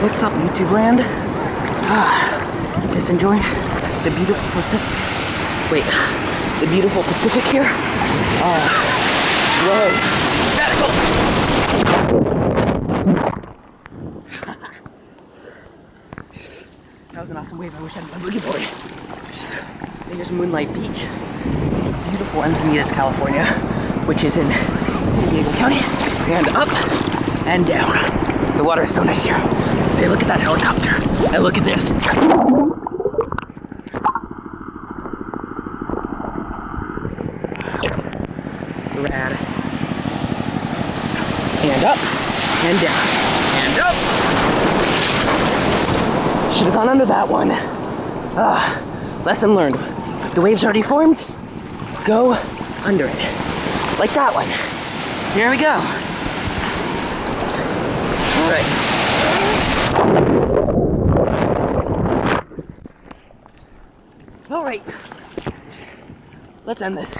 What's up, YouTube land? Ah, just enjoying the beautiful Pacific. Wait, the beautiful Pacific here. Ah, whoa. that was an awesome wave. I wish I had my boogie board. There's Moonlight Beach. Beautiful Encinitas, California, which is in San Diego County. And up and down. The water is so nice here. Hey, look at that helicopter. Hey, look at this. Rad. And up, and down, and up. Should have gone under that one. Ah, lesson learned. If the wave's already formed, go under it. Like that one. Here we go. All right. All right. Let's end this.